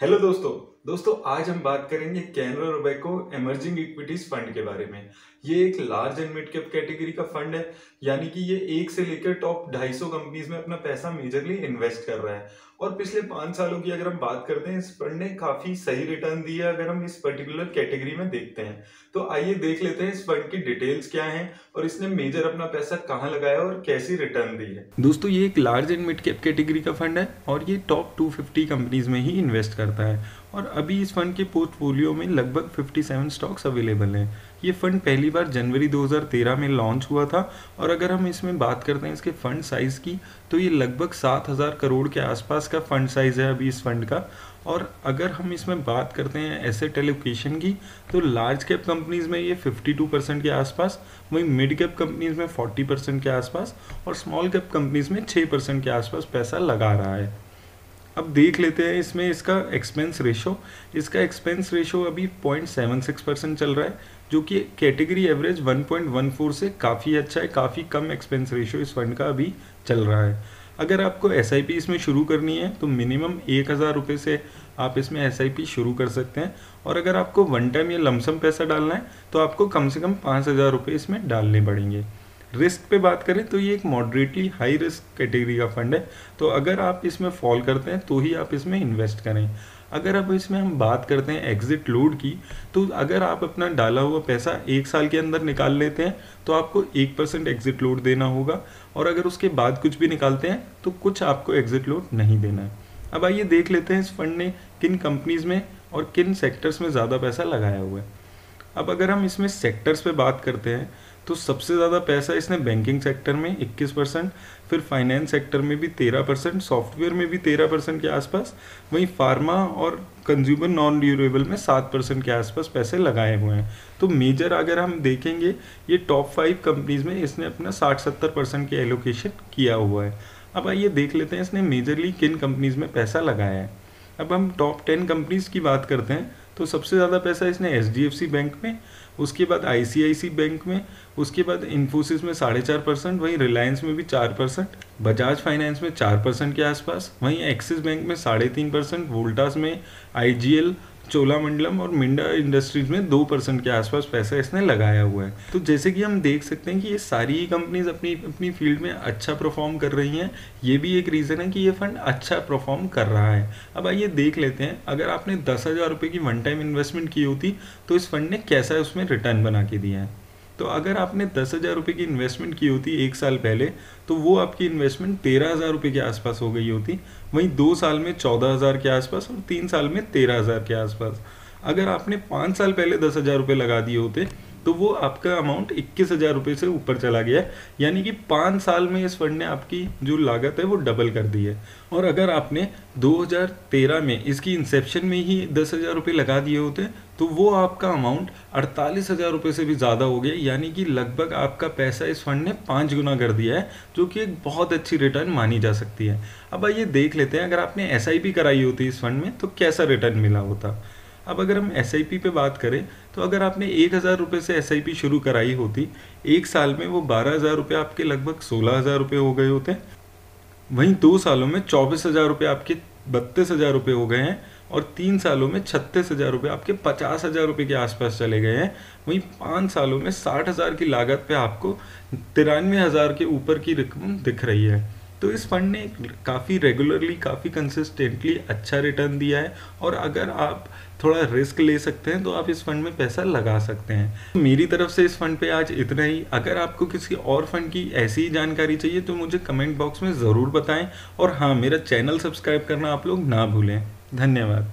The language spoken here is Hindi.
हेलो दोस्तों दोस्तों, आज हम बात करेंगे Canara Robeco emerging equities fund के बारे में। ये एक large and mid cap category का फंड है, यानी कि ये एक से लेकर टॉप 250 कंपनीज़ में अपना पैसा मेजरली इन्वेस्ट कर रहा है। और पिछले पाँच सालों की अगर हम बात करते हैं, इस फंड ने काफ़ी सही रिटर्न दिया अगर हम इस पर्टिकुलर कैटेगरी में देखते हैं। तो आइए देख लेते हैं इस फंड की डिटेल्स क्या है और इसने मेजर अपना पैसा कहाँ लगाया और कैसी रिटर्न दी है। दोस्तों, ये एक large and mid cap category का फंड है और ये टॉप 250 कंपनीज़ में ही इन्वेस्ट करता है। और अभी इस फंड के पोर्टफोलियो में लगभग 57 स्टॉक्स अवेलेबल हैं। ये फंड पहली बार जनवरी 2013 में लॉन्च हुआ था और अगर हम इसमें बात करते हैं इसके फंड साइज़ की तो ये लगभग 7000 करोड़ के आसपास का फंड साइज़ है अभी इस फंड का। और अगर हम इसमें बात करते हैं एसेट एलोकेशन की तो लार्ज कैप कंपनीज़ में ये 52 परसेंट के आसपास, वहीं मिड कैप कंपनीज़ में 40 परसेंट के आसपास और स्मॉल कैप कंपनीज़ में 6 परसेंट के आसपास पैसा लगा रहा है। अब देख लेते हैं इसमें इसका एक्सपेंस रेशो इसका एक्सपेंस रेशो अभी 0.76 परसेंट चल रहा है, जो कि कैटेगरी एवरेज 1.14 से काफ़ी अच्छा है, काफ़ी कम एक्सपेंस रेशो इस फंड का अभी चल रहा है। अगर आपको एस इसमें शुरू करनी है तो मिनिमम एक हज़ार रुपये से आप इसमें एस शुरू कर सकते हैं। और अगर आपको वन टाइम या लमसम पैसा डालना है तो आपको कम से कम पाँच हज़ार रुपये इसमें डालने पड़ेंगे। रिस्क पे बात करें तो ये एक मॉडरेटली हाई रिस्क कैटेगरी का फंड है। तो अगर आप इसमें फॉल करते हैं तो ही आप इसमें इन्वेस्ट करें। अगर अब इसमें हम बात करते हैं एग्जिट लोड की तो अगर आप अपना डाला हुआ पैसा एक साल के अंदर निकाल लेते हैं तो आपको एक परसेंट एग्जिट लोड देना होगा। और अगर उसके बाद कुछ भी निकालते हैं तो कुछ आपको एग्जिट लोड नहीं देना है। अब आइए देख लेते हैं इस फंड ने किन कंपनीज़ में और किन सेक्टर्स में ज़्यादा पैसा लगाया हुआ है। अब अगर हम इसमें सेक्टर्स पे बात करते हैं तो सबसे ज़्यादा पैसा इसने बैंकिंग सेक्टर में 21 परसेंट, फिर फाइनेंस सेक्टर में भी 13 परसेंट सॉफ्टवेयर में भी 13 परसेंट के आसपास, वहीं फार्मा और कंज्यूमर नॉन ड्यूरेबल में 7 परसेंट के आसपास पैसे लगाए हुए हैं। तो मेजर अगर हम देखेंगे, ये टॉप फाइव कंपनीज़ में इसने अपना साठ सत्तर परसेंट की एलोकेशन किया हुआ है। अब आइए देख लेते हैं इसने मेजरली किन कंपनीज़ में पैसा लगाया है। अब हम टॉप टेन कंपनीज़ की बात करते हैं। तो सबसे ज़्यादा पैसा इसने एच बैंक में, उसके बाद आई बैंक में, उसके बाद इन्फोसिस में साढ़े चार परसेंट, वहीं रिलायंस में भी चार परसेंट, बजाज फाइनेंस में चार परसेंट के आसपास, वहीं एक्सिस बैंक में साढ़े तीन परसेंट, वोल्टास में आईजीएल चोलामंडलम और मिंडा इंडस्ट्रीज़ में दो परसेंट के आसपास पैसा इसने लगाया हुआ है। तो जैसे कि हम देख सकते हैं कि ये सारी कंपनीज़ अपनी अपनी फ़ील्ड में अच्छा परफॉर्म कर रही हैं। ये भी एक रीज़न है कि ये फंड अच्छा परफॉर्म कर रहा है। अब आइए देख लेते हैं, अगर आपने दस हज़ार रुपये की वन टाइम इन्वेस्टमेंट की होती तो इस फंड ने कैसा उसमें रिटर्न बना के दिया है? तो अगर आपने दस हज़ार रुपये की इन्वेस्टमेंट की होती एक साल पहले तो वो आपकी इन्वेस्टमेंट तेरह हज़ार रुपये के आसपास हो गई होती। वहीं दो साल में चौदह हज़ार के आसपास और तीन साल में तेरह हज़ार के आसपास। अगर आपने पाँच साल पहले दस हज़ार रुपये लगा दिए होते तो वो आपका अमाउंट इक्कीस हज़ार रुपये से ऊपर चला गया यानी कि पाँच साल में इस फंड ने आपकी जो लागत है वो डबल कर दी है। और अगर आपने 2013 में इसकी इंसेप्शन में ही दस हज़ार रुपये लगा दिए होते तो वो आपका अमाउंट अड़तालीस हज़ार रुपये से भी ज़्यादा हो गया। यानी कि लगभग आपका पैसा इस फंड ने पाँच गुना कर दिया है, जो कि एक बहुत अच्छी रिटर्न मानी जा सकती है। अब आइए देख लेते हैं, अगर आपने एसआईपी कराई होती इस फंड में तो कैसा रिटर्न मिला होता? अब अगर हम एस आई पे बात करें तो अगर आपने एक हज़ार रुपये से एस आई शुरू कराई होती, एक साल में वो बारह हज़ार रुपये आपके लगभग सोलह हज़ार रुपये हो गए होते। वहीं दो सालों में चौबीस हज़ार रुपये आपके बत्तीस हज़ार रुपये हो गए हैं और तीन सालों में छत्तीस हज़ार रुपये आपके पचास हज़ार रुपये के आसपास चले गए हैं। वहीं पाँच सालों में साठ हज़ार की लागत पे आपको तिरानवे हज़ार के ऊपर की रकम दिख रही है। तो इस फंड ने काफ़ी रेगुलरली काफ़ी कंसिस्टेंटली अच्छा रिटर्न दिया है और अगर आप थोड़ा रिस्क ले सकते हैं तो आप इस फंड में पैसा लगा सकते हैं। मेरी तरफ़ से इस फंड पे आज इतना ही। अगर आपको किसी और फंड की ऐसी ही जानकारी चाहिए तो मुझे कमेंट बॉक्स में ज़रूर बताएँ। और हाँ मेरा चैनल सब्सक्राइब करना आप लोग ना भूलें। धन्यवाद।